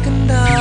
更大的。